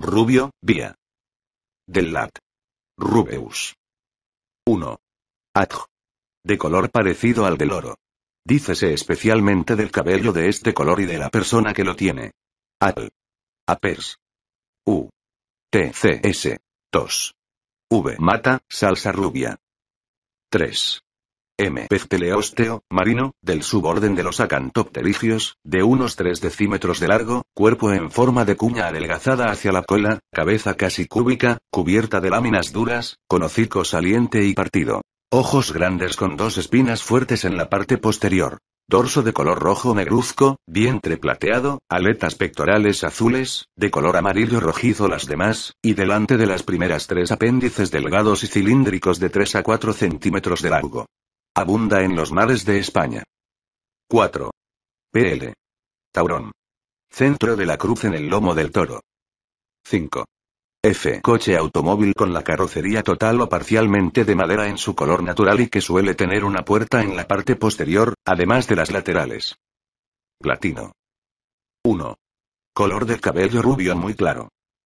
Rubio, vía. Del lat. Rubeus. 1. Adj. De color parecido al del oro. Dícese especialmente del cabello de este color y de la persona que lo tiene. Al. Apers. U. T. C. S. Tos. V. Mata, salsa rubia. 3. M. Pez teleósteo, marino, del suborden de los acantopterigios, de unos 3 decímetros de largo, cuerpo en forma de cuña adelgazada hacia la cola, cabeza casi cúbica, cubierta de láminas duras, con hocico saliente y partido. Ojos grandes con dos espinas fuertes en la parte posterior. Dorso de color rojo negruzco, vientre plateado, aletas pectorales azules, de color amarillo rojizo las demás, y delante de las primeras tres apéndices delgados y cilíndricos de 3 a 4 centímetros de largo. Abunda en los mares de España. 4. PL. Taurón. Centro de la cruz en el lomo del toro. 5. F. Coche automóvil con la carrocería total o parcialmente de madera en su color natural y que suele tener una puerta en la parte posterior, además de las laterales. Platino. 1. Color del cabello rubio muy claro.